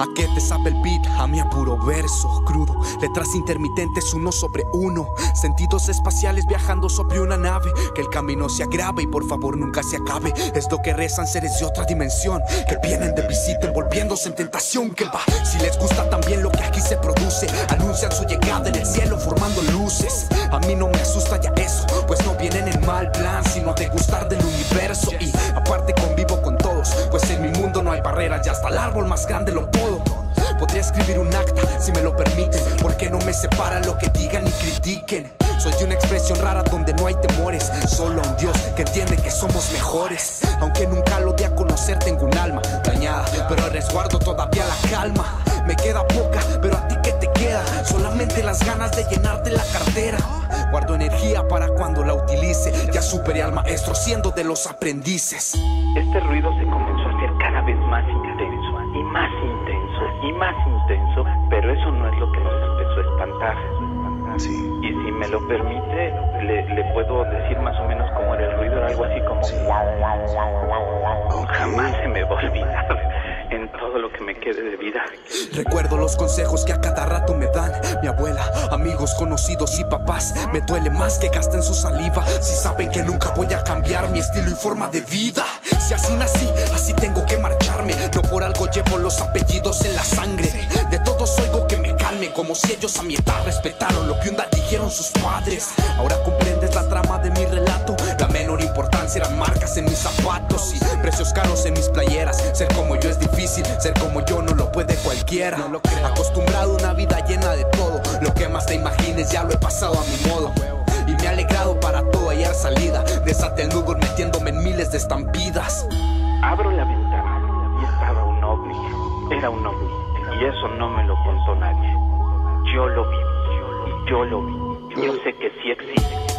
¿A qué te sabe el beat? A mi apuro verso crudo. Letras intermitentes uno sobre uno. Sentidos espaciales viajando sobre una nave. Que el camino se agrave y por favor nunca se acabe. Es lo que rezan seres de otra dimensión. Que vienen de visita envolviéndose en tentación. Que va, si les gusta también lo que aquí se produce. Anuncian su llegada en el cielo formando luces. A mí no me asusta ya eso. Pues no vienen en mal plan, barreras y hasta el árbol más grande lo puedo. Podría escribir un acta si me lo permiten, porque no me separa lo que digan y critiquen. Soy una expresión rara donde no hay temores, solo un Dios que entiende que somos mejores. Aunque nunca lo di a conocer, tengo un alma dañada, pero resguardo todavía la calma. Me queda poca, pero a ti que te queda, solamente las ganas de llenarte la cartera. Guardo energía para cuando la utilice, ya superé al maestro siendo de los aprendices. Este ruido se vez más intenso y más intenso y más intenso, pero eso no es lo que nos empezó a espantar. Sí. Y si me lo permite, le, le puedo decir más o menos cómo era el ruido, era algo así como guau. Jamás se me va a olvidar en todo lo que me quede de vida. Recuerdo los consejos que a cada rato me dan mi abuela, amigos, conocidos y papás. Me duele más que gasten su saliva. Si saben que nunca voy a cambiar mi estilo y forma de vida. Si así nací, así tengo que marcharme. No por algo llevo los apellidos en la sangre. De todos oigo que me calme, como si ellos a mi edad respetaron lo que un día dijeron sus padres. Ahora comprendes la trama de mi relato. La menor importancia eran marcas en mis zapatos y precios caros en mis playeras. Ser como yo es difícil, ser como yo no lo puede cualquiera. Acostumbrado a una vida llena de todo. Lo que más te imagines ya lo he pasado a mi modo. Y me ha alegrado para todo hallar salida. Desaté el nudo metiéndome de estampidas. Abro la ventana y estaba un ovni. Era un ovni. Y eso no me lo contó nadie. Yo lo vi. Yo lo vi. Yo sé que sí existe.